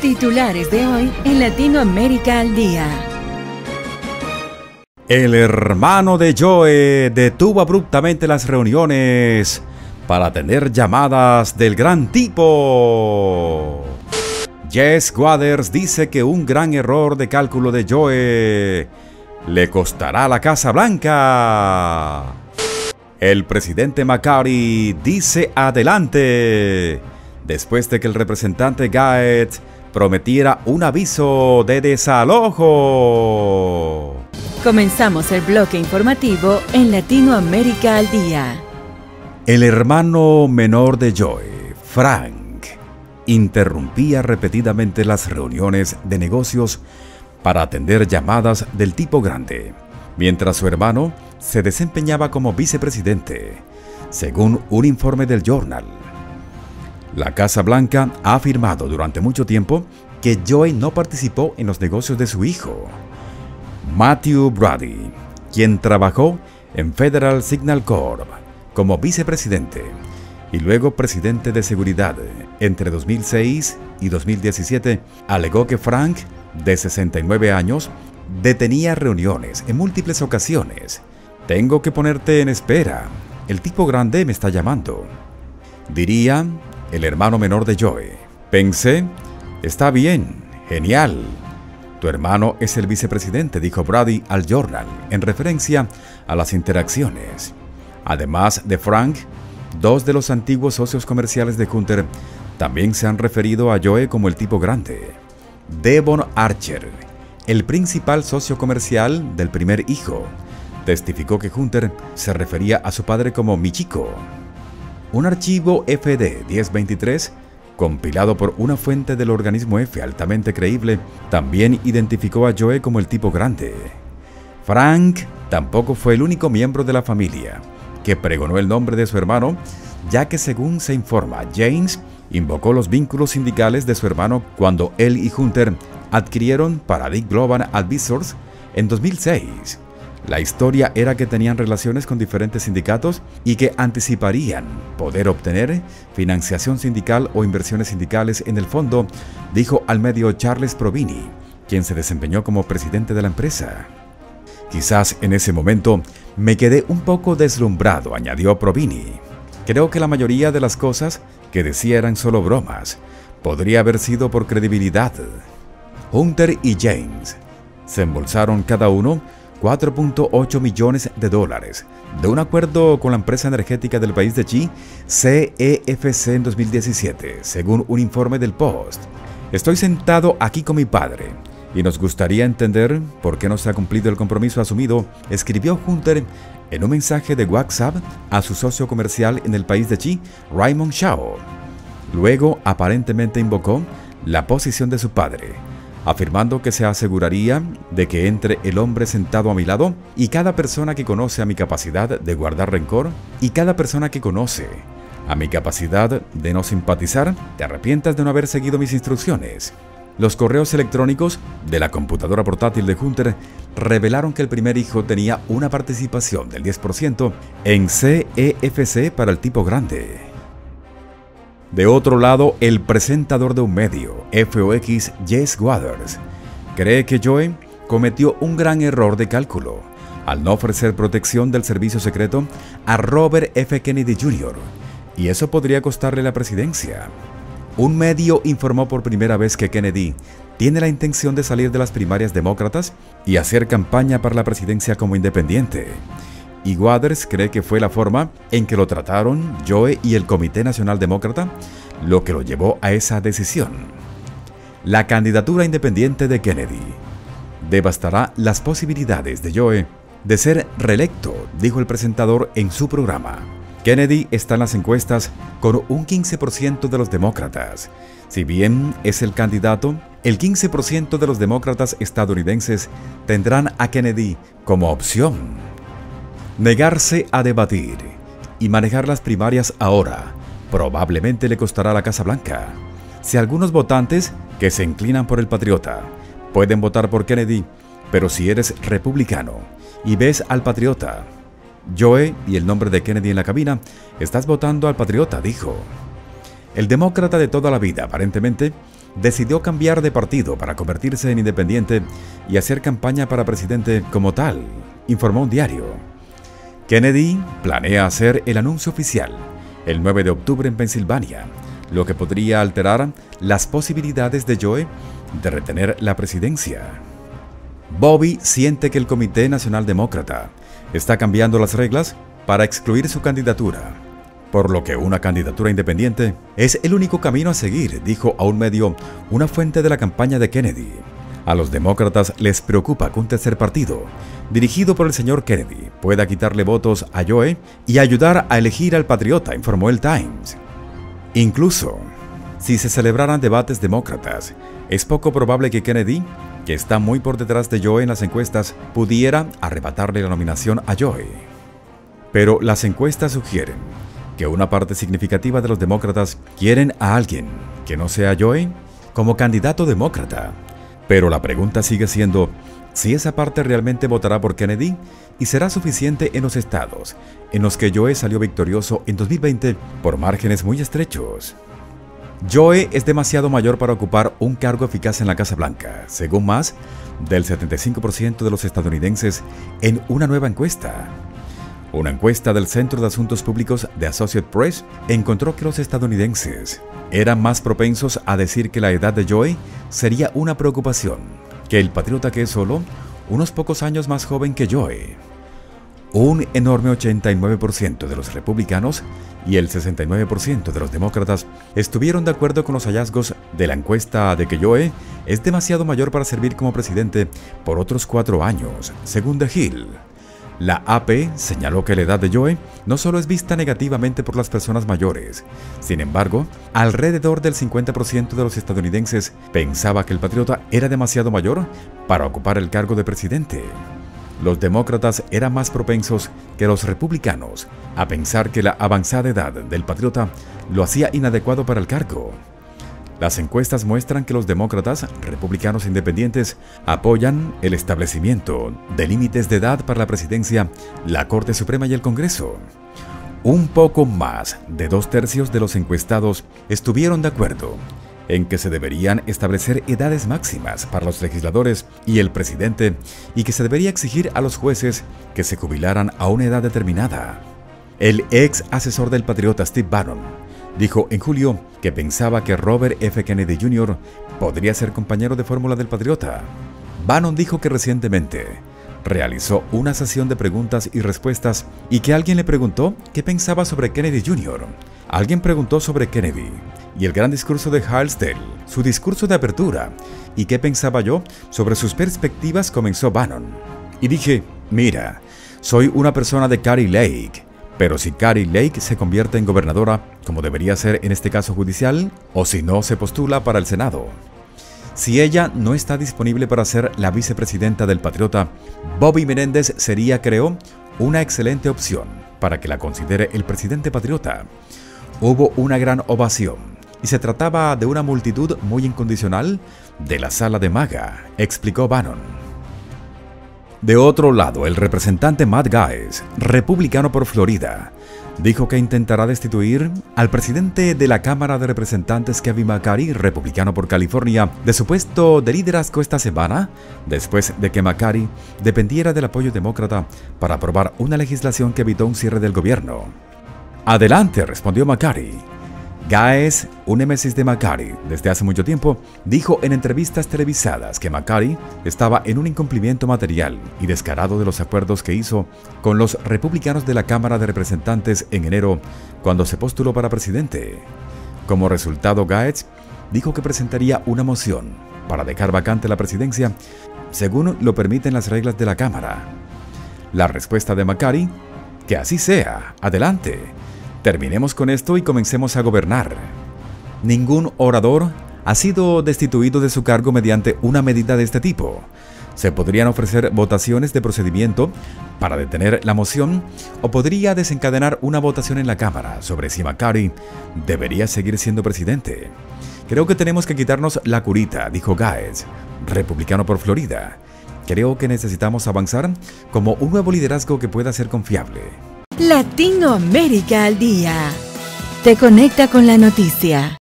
Titulares de hoy en Latinoamérica al Día. El hermano de Joe detuvo abruptamente las reuniones para atender llamadas del gran tipo. Jess Waters dice que un gran error de cálculo de Joe le costará la Casa Blanca. El presidente McCarthy dice adelante después de que el representante Gaet prometiera un aviso de desalojo. Comenzamos el bloque informativo en Latinoamérica al Día. El hermano menor de Joy, Frank, interrumpía repetidamente las reuniones de negocios para atender llamadas del tipo grande, mientras su hermano se desempeñaba como vicepresidente, según un informe del Journal. La Casa Blanca ha afirmado durante mucho tiempo que Joy no participó en los negocios de su hijo, Matthew Brady, quien trabajó en Federal Signal Corp como vicepresidente y luego presidente de seguridad entre 2006 y 2017, alegó que Frank, de 69 años, detenía reuniones en múltiples ocasiones. Tengo que ponerte en espera. El tipo grande me está llamando. Diría el hermano menor de Joe. Pensé, está bien, genial. Tu hermano es el vicepresidente, dijo Brady al Journal, en referencia a las interacciones. Además de Frank, dos de los antiguos socios comerciales de Hunter también se han referido a Joe como el tipo grande. Devon Archer, el principal socio comercial del primer hijo, testificó que Hunter se refería a su padre como Michiko. Un archivo FD 1023, compilado por una fuente del organismo F altamente creíble, también identificó a Joe como el tipo grande. Frank tampoco fue el único miembro de la familia que pregonó el nombre de su hermano, ya que según se informa, James invocó los vínculos sindicales de su hermano cuando él y Hunter adquirieron Paradigm Global Advisors en 2006. La historia era que tenían relaciones con diferentes sindicatos y que anticiparían poder obtener financiación sindical o inversiones sindicales en el fondo, dijo al medio Charles Provini, quien se desempeñó como presidente de la empresa. Quizás en ese momento me quedé un poco deslumbrado, añadió Provini. Creo que la mayoría de las cosas que decía eran solo bromas. Podría haber sido por credibilidad. Hunter y James se embolsaron cada uno 4.8 millones de dólares de un acuerdo con la empresa energética del país de Chi, CEFC, en 2017, según un informe del Post. Estoy sentado aquí con mi padre y nos gustaría entender por qué no se ha cumplido el compromiso asumido, escribió Hunter en un mensaje de WhatsApp a su socio comercial en el país de Chi, Raymond Shao. Luego aparentemente invocó la posición de su padre, afirmando que se aseguraría de que entre el hombre sentado a mi lado y cada persona que conoce a mi capacidad de guardar rencor y cada persona que conoce a mi capacidad de no simpatizar, te arrepientas de no haber seguido mis instrucciones. Los correos electrónicos de la computadora portátil de Hunter revelaron que el primer hijo tenía una participación del 10% en CEFC para el tipo grande. De otro lado, el presentador de un medio, FOX Jess Waters, cree que Joe cometió un gran error de cálculo al no ofrecer protección del servicio secreto a Robert F. Kennedy Jr., y eso podría costarle la presidencia. Un medio informó por primera vez que Kennedy tiene la intención de salir de las primarias demócratas y hacer campaña para la presidencia como independiente y Waters cree que fue la forma en que lo trataron Joe y el Comité Nacional Demócrata lo que lo llevó a esa decisión. La candidatura independiente de Kennedy devastará las posibilidades de Joe de ser reelecto, dijo el presentador en su programa. Kennedy está en las encuestas con un 15% de los demócratas. Si bien es el candidato, el 15% de los demócratas estadounidenses tendrán a Kennedy como opción Negarse a debatir y manejar las primarias ahora probablemente le costará a la Casa Blanca. Si algunos votantes que se inclinan por el patriota pueden votar por Kennedy, pero si eres republicano y ves al patriota, Joe y el nombre de Kennedy en la cabina, estás votando al patriota, dijo. El demócrata de toda la vida, aparentemente, decidió cambiar de partido para convertirse en independiente y hacer campaña para presidente como tal, informó un diario. Kennedy planea hacer el anuncio oficial el 9 de octubre en Pensilvania, lo que podría alterar las posibilidades de Joe de retener la presidencia. Bobby siente que el Comité Nacional Demócrata está cambiando las reglas para excluir su candidatura, por lo que una candidatura independiente es el único camino a seguir, dijo a un medio una fuente de la campaña de Kennedy. A los demócratas les preocupa que un tercer partido, dirigido por el señor Kennedy, pueda quitarle votos a Joe y ayudar a elegir al patriota, informó el Times. Incluso, si se celebraran debates demócratas, es poco probable que Kennedy, que está muy por detrás de Joe en las encuestas, pudiera arrebatarle la nominación a Joe. Pero las encuestas sugieren que una parte significativa de los demócratas quieren a alguien que no sea Joe como candidato demócrata. Pero la pregunta sigue siendo si esa parte realmente votará por Kennedy y será suficiente en los estados en los que Joe salió victorioso en 2020 por márgenes muy estrechos. Joe es demasiado mayor para ocupar un cargo eficaz en la Casa Blanca, según más del 75% de los estadounidenses en una nueva encuesta. Una encuesta del Centro de Asuntos Públicos de Associated Press encontró que los estadounidenses eran más propensos a decir que la edad de Joe sería una preocupación que el patriota que es solo unos pocos años más joven que Joe. Un enorme 89% de los republicanos y el 69% de los demócratas estuvieron de acuerdo con los hallazgos de la encuesta de que Joe es demasiado mayor para servir como presidente por otros cuatro años, según The Hill. La AP señaló que la edad de Joe no solo es vista negativamente por las personas mayores, sin embargo, alrededor del 50% de los estadounidenses pensaba que el patriota era demasiado mayor para ocupar el cargo de presidente. Los demócratas eran más propensos que los republicanos a pensar que la avanzada edad del patriota lo hacía inadecuado para el cargo. Las encuestas muestran que los demócratas, republicanos independientes, apoyan el establecimiento de límites de edad para la presidencia, la Corte Suprema y el Congreso. Un poco más de dos tercios de los encuestados estuvieron de acuerdo en que se deberían establecer edades máximas para los legisladores y el presidente y que se debería exigir a los jueces que se jubilaran a una edad determinada. El ex asesor del patriota Steve Bannon dijo en julio que pensaba que Robert F. Kennedy Jr. podría ser compañero de fórmula del Patriota. Bannon dijo que recientemente realizó una sesión de preguntas y respuestas y que alguien le preguntó qué pensaba sobre Kennedy Jr. Alguien preguntó sobre Kennedy y el gran discurso de Hillsdale, su discurso de apertura, y qué pensaba yo sobre sus perspectivas comenzó Bannon. Y dije, mira, soy una persona de Carrie Lake, pero si Carrie Lake se convierte en gobernadora, como debería ser en este caso judicial, o si no se postula para el Senado. Si ella no está disponible para ser la vicepresidenta del Patriota, Bobby Menéndez sería, creo, una excelente opción para que la considere el presidente patriota. Hubo una gran ovación y se trataba de una multitud muy incondicional de la sala de Maga, explicó Bannon. De otro lado, el representante Matt Gaetz, republicano por Florida, dijo que intentará destituir al presidente de la Cámara de Representantes Kevin McCarthy, republicano por California, de su puesto de liderazgo esta semana, después de que McCarthy dependiera del apoyo demócrata para aprobar una legislación que evitó un cierre del gobierno. Adelante, respondió McCarthy. Gaes, un némesis de McCarthy desde hace mucho tiempo, dijo en entrevistas televisadas que McCarthy estaba en un incumplimiento material y descarado de los acuerdos que hizo con los republicanos de la Cámara de Representantes en enero cuando se postuló para presidente. Como resultado, Gaetz dijo que presentaría una moción para dejar vacante la presidencia según lo permiten las reglas de la Cámara. La respuesta de McCarthy, que así sea, adelante Terminemos con esto y comencemos a gobernar. Ningún orador ha sido destituido de su cargo mediante una medida de este tipo. Se podrían ofrecer votaciones de procedimiento para detener la moción o podría desencadenar una votación en la Cámara sobre si McCarthy debería seguir siendo presidente. Creo que tenemos que quitarnos la curita, dijo Gaetz, republicano por Florida. Creo que necesitamos avanzar como un nuevo liderazgo que pueda ser confiable. Latinoamérica al día. Te conecta con la noticia.